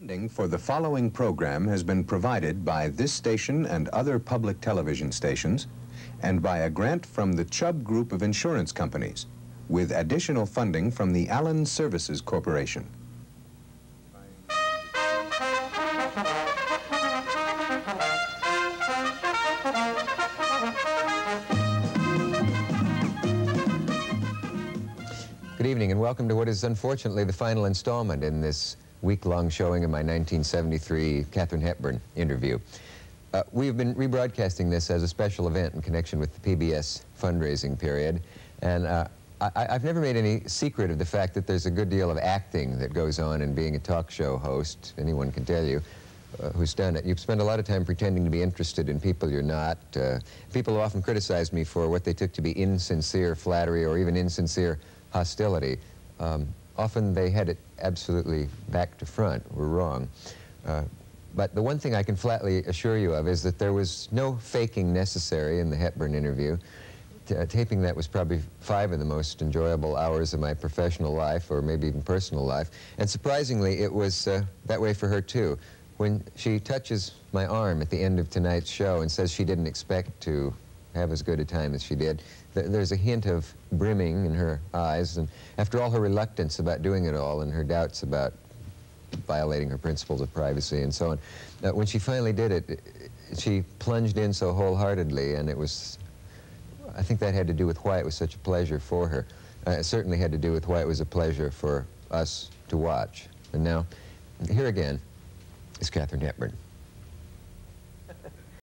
Funding for the following program has been provided by this station and other public television stations and by a grant from the Chubb Group of Insurance Companies with additional funding from the Allen Services Corporation. Good evening and welcome to what is unfortunately the final installment in this week-long showing of my 1973 Katharine Hepburn interview. Uh, we've been rebroadcasting this as a special event in connection with the PBS fundraising period, and uh, I, have never made any secret of the fact that there's a good deal of acting that goes on in being a talk show host. Anyone can tell you uh, who's done it. You spend a lot of time pretending to be interested in people you're not. Uh, people often criticize me for what they took to be insincere flattery or even insincere hostility. Um, often they had it absolutely back to front, were wrong. Uh, but the one thing I can flatly assure you of is that there was no faking necessary in the Hepburn interview. T uh, taping that was probably five of the most enjoyable hours of my professional life, or maybe even personal life. And surprisingly, it was uh, that way for her, too. When she touches my arm at the end of tonight's show and says she didn't expect to have as good a time as she did. There's a hint of brimming in her eyes, and after all her reluctance about doing it all and her doubts about violating her principles of privacy and so on, uh, when she finally did it, she plunged in so wholeheartedly, and it was, I think that had to do with why it was such a pleasure for her. Uh, it certainly had to do with why it was a pleasure for us to watch. And now, here again is Katharine Hepburn.